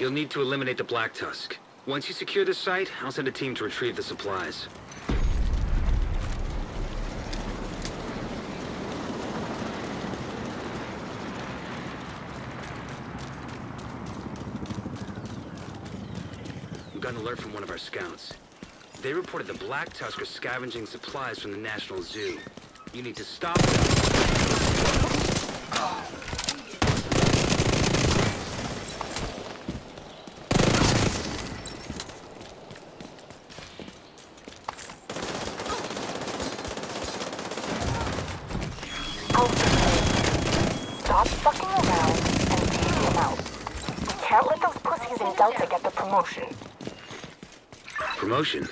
You'll need to eliminate the Black Tusk. Once you secure the site, I'll send a team to retrieve the supplies. We got an alert from one of our scouts. They reported the Black Tusk are scavenging supplies from the National Zoo. You need to stop them. Stop fucking around and take him out. We can't let those pussies in Delta get the promotion. Promotion?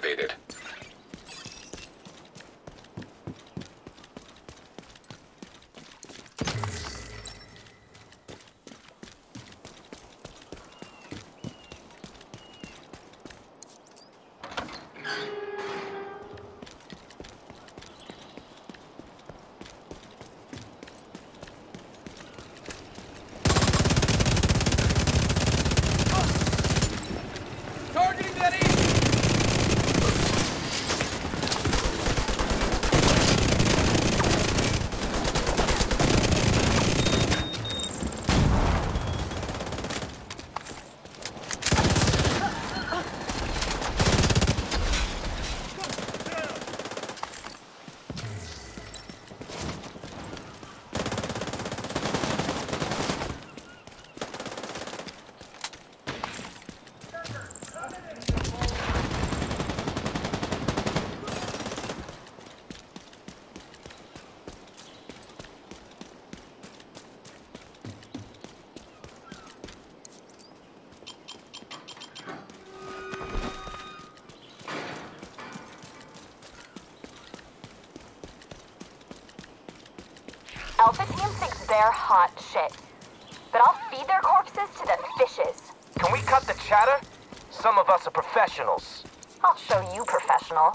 System reactivated. Targeting that Alpha Team thinks they're hot shit. But I'll feed their corpses to the fishes. Can we cut the chatter? Some of us are professionals. I'll show you, professional.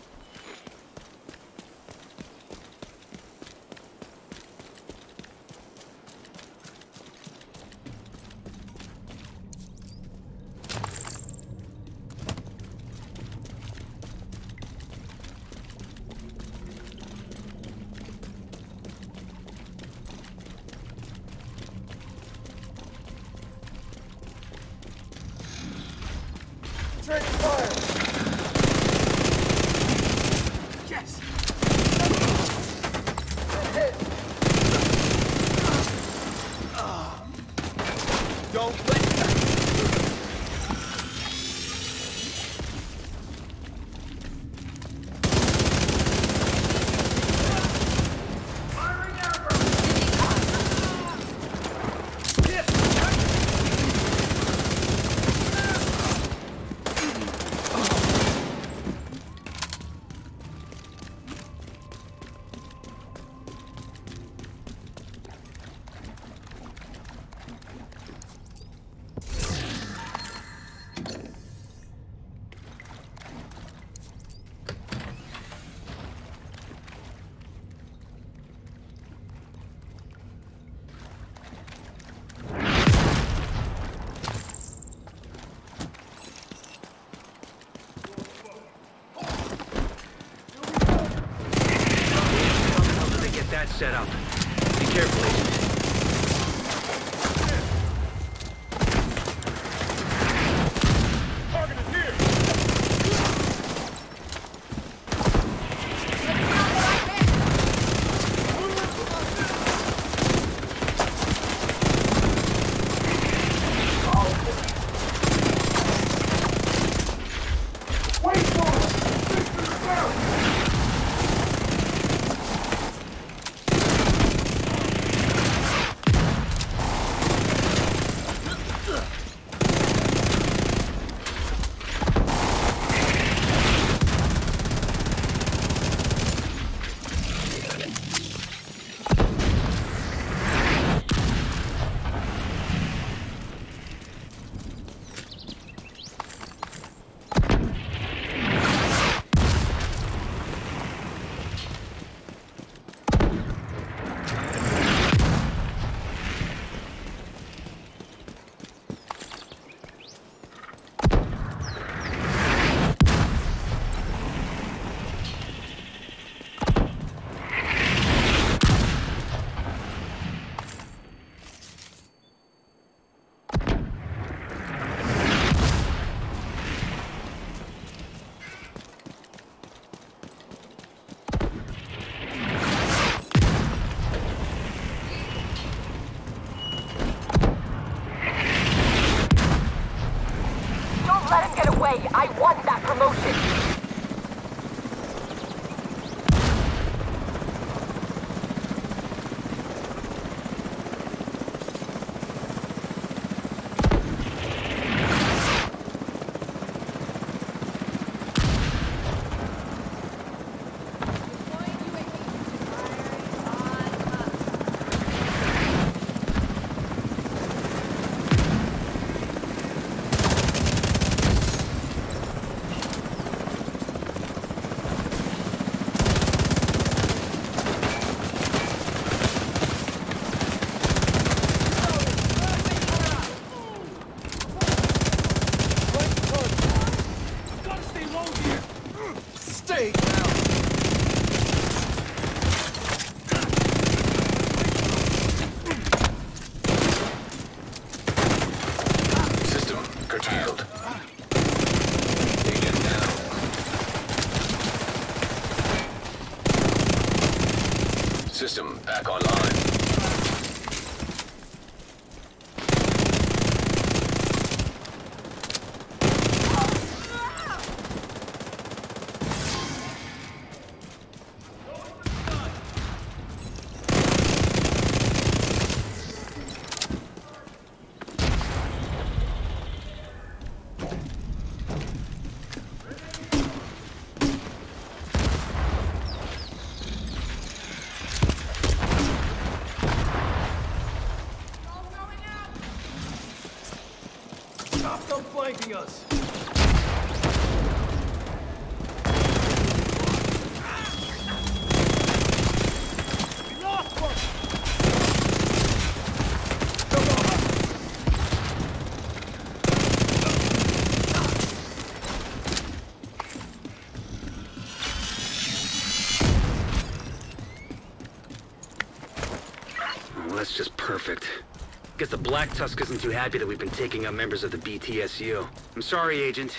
Black Tusk isn't too happy that we've been taking out members of the BTSU. I'm sorry, Agent,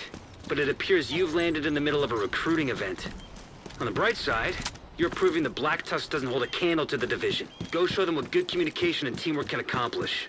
but it appears you've landed in the middle of a recruiting event. On the bright side, you're proving the Black Tusk doesn't hold a candle to the division. Go show them what good communication and teamwork can accomplish.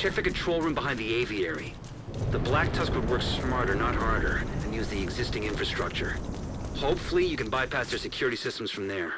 Check the control room behind the aviary. The Black Tusk would work smarter, not harder, and use the existing infrastructure. Hopefully, you can bypass their security systems from there.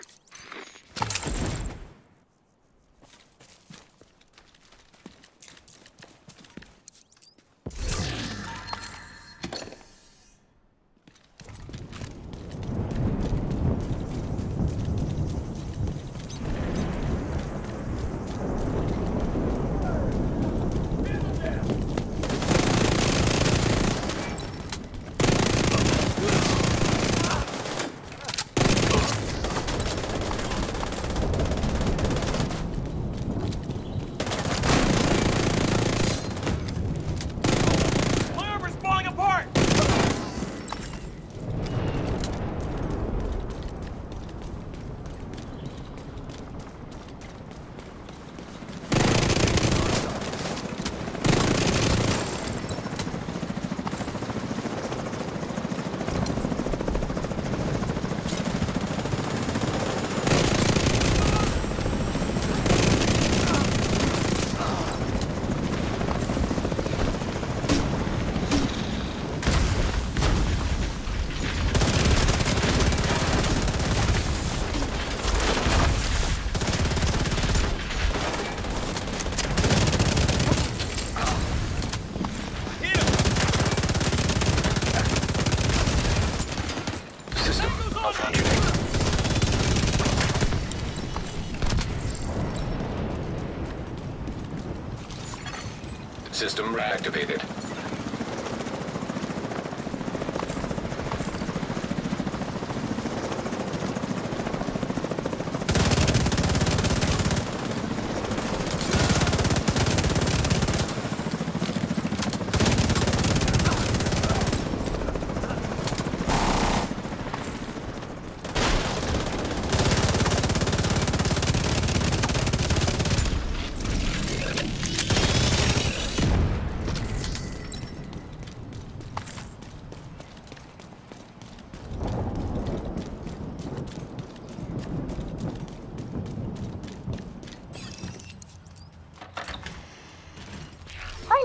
System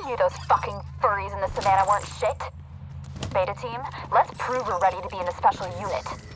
knew those fucking furries in the savannah weren't shit. Beta team, let's prove we're ready to be in a special unit.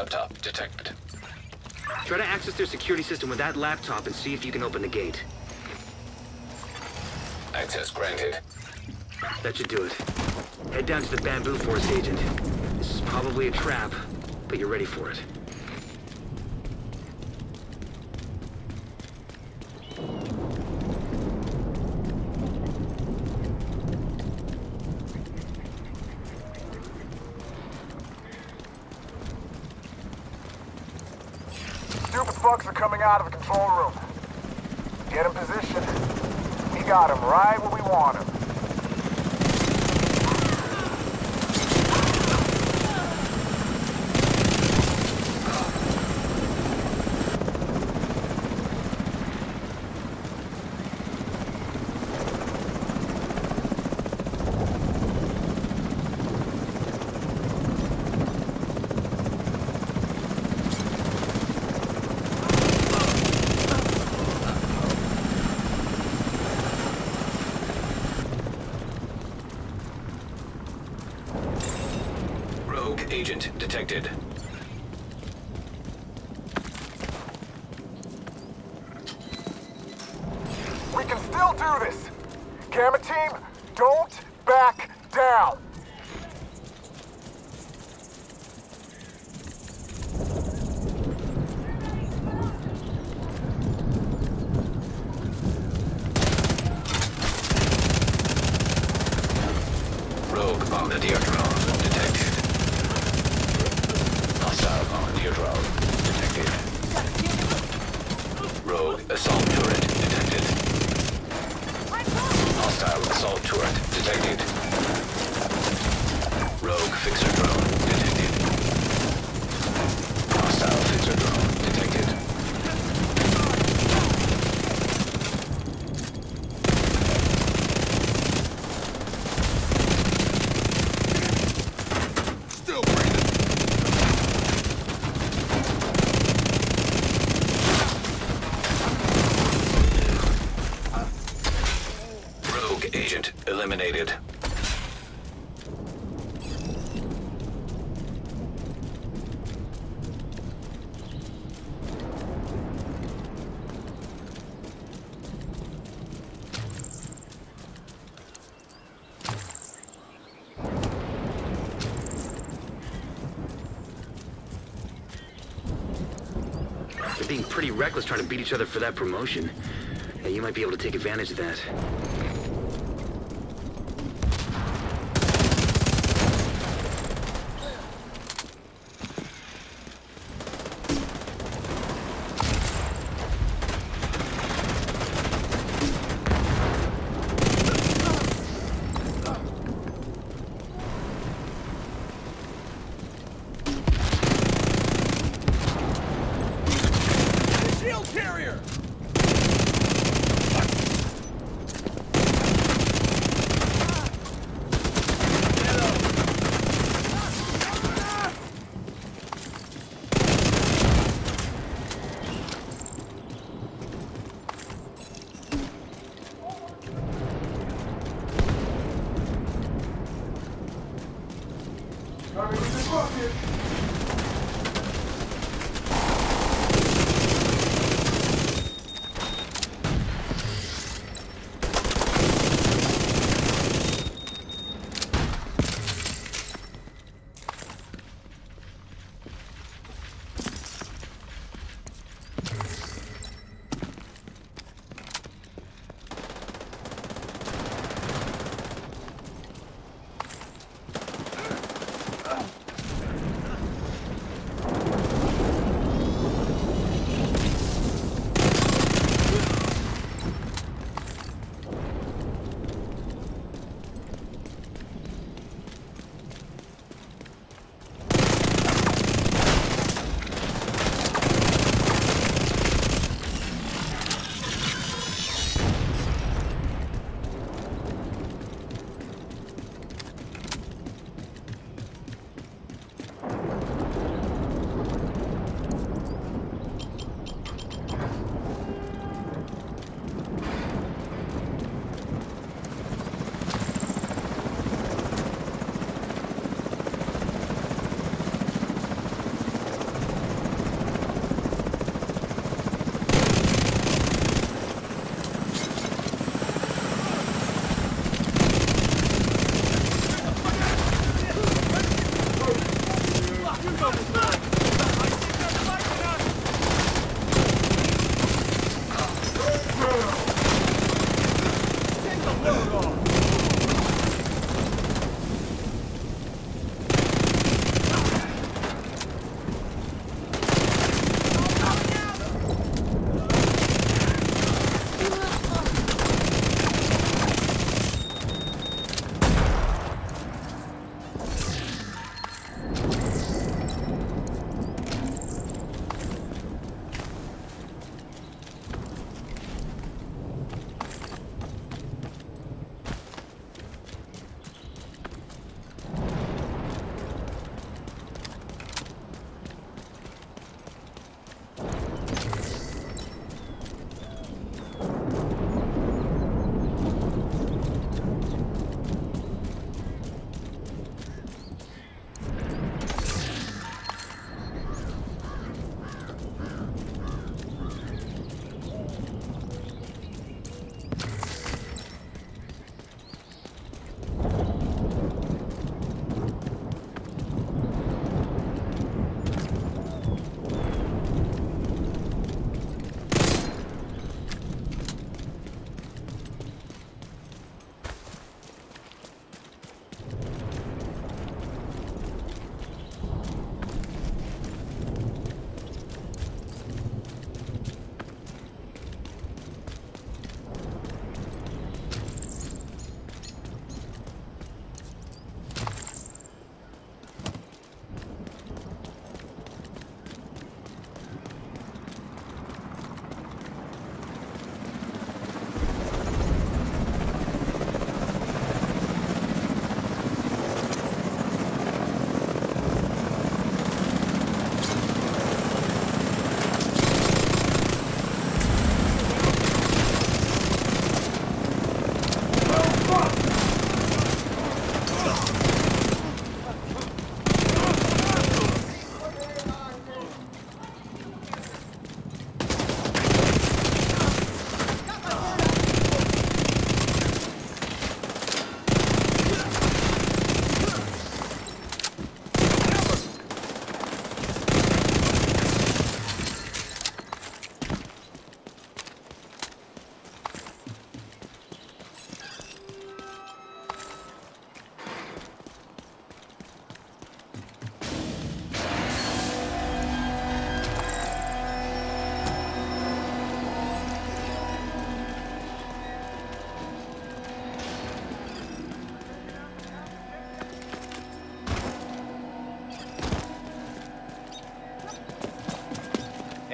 Laptop detected. Try to access their security system with that laptop and see if you can open the gate. Access granted. That should do it. Head down to the Bamboo Forest agent. This is probably a trap, but you're ready for it. Stupid fucks are coming out of the control room. Get in position. We got him right where we want him. Reckless trying to beat each other for that promotion. You might be able to take advantage of that.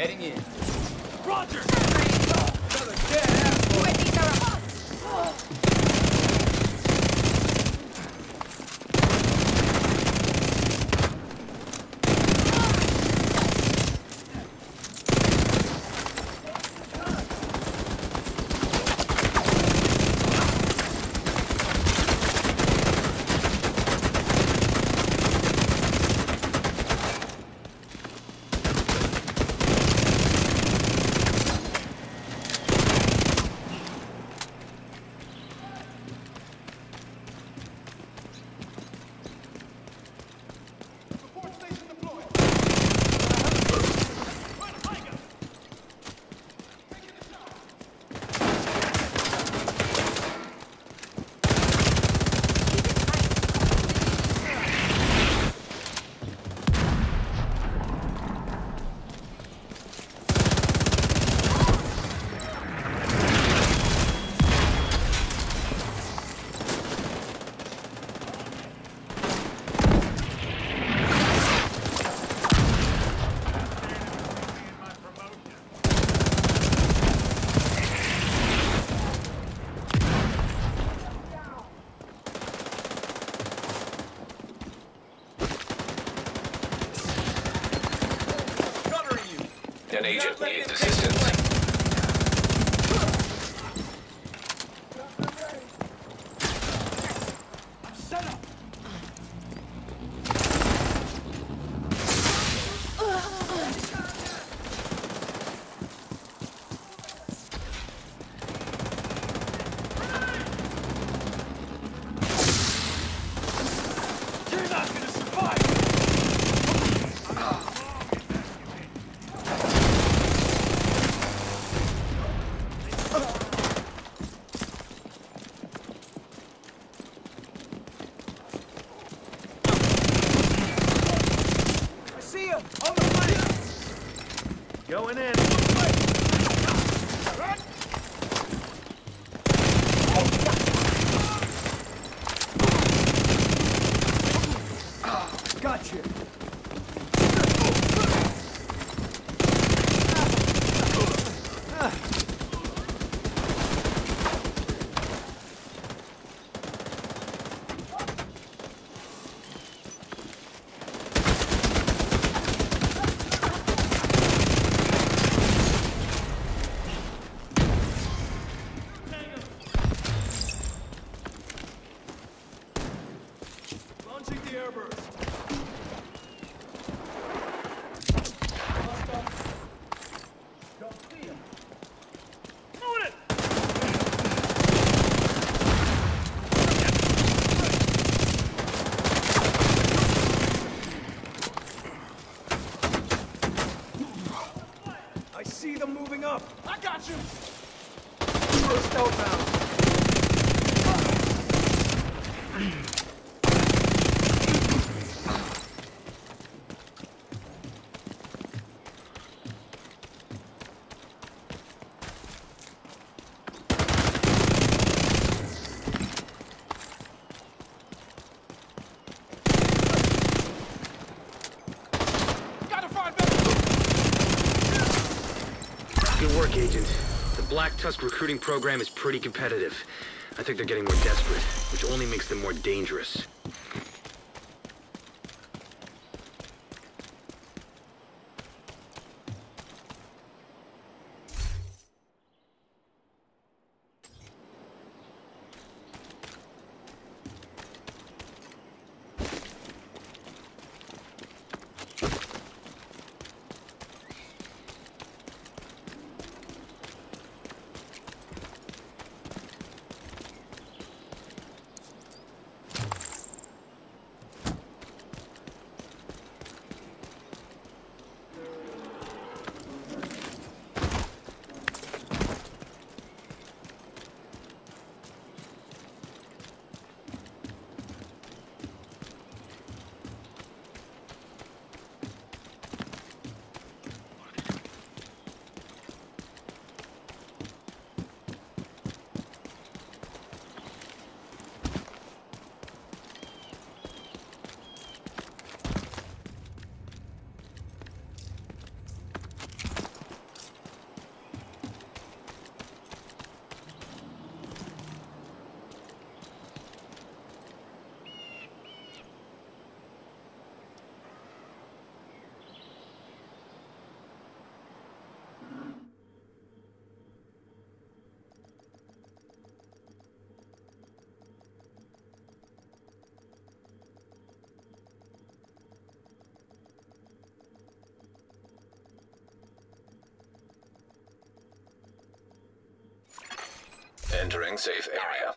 Heading in. Roger! Another dead you. Good work, Agent. The Black Tusk recruiting program is pretty competitive. I think they're getting more desperate, which only makes them more dangerous. Entering safe area.